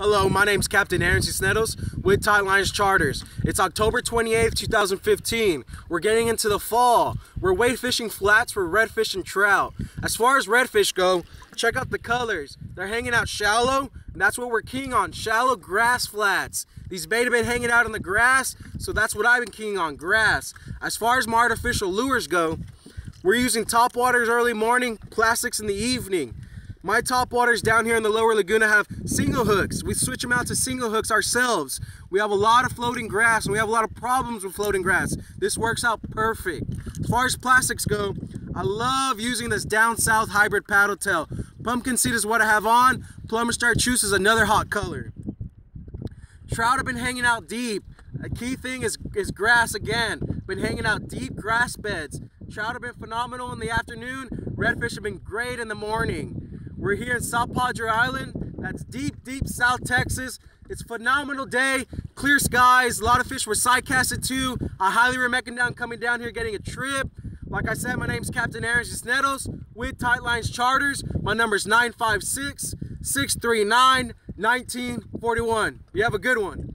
Hello, my name is Captain Aaron Cisneros with Tightlines Charters. It's October 28th, 2015. We're getting into the fall. We're wade fishing flats for redfish and trout. As far as redfish go, check out the colors. They're hanging out shallow, and that's what we're keying on, shallow grass flats. These bait have been hanging out in the grass, so that's what I've been keying on, grass. As far as my artificial lures go, we're using top waters early morning, plastics in the evening. My top waters down here in the lower Laguna have single hooks. We switch them out to single hooks ourselves. We have a lot of floating grass and we have a lot of problems with floating grass. This works out perfect. As far as plastics go, I love using this down south hybrid paddle tail. Pumpkin seed is what I have on. Plumber chartreuse is another hot color. Trout have been hanging out deep. A key thing is, is grass again. Been hanging out deep grass beds. Trout have been phenomenal in the afternoon. Redfish have been great in the morning. We're here in South Padre Island. That's deep, deep South Texas. It's phenomenal day, clear skies, a lot of fish were side too. I highly recommend coming down here, getting a trip. Like I said, my name's Captain Aaron Cisneros with Tightlines Charters. My number is 956 639 1941. You have a good one.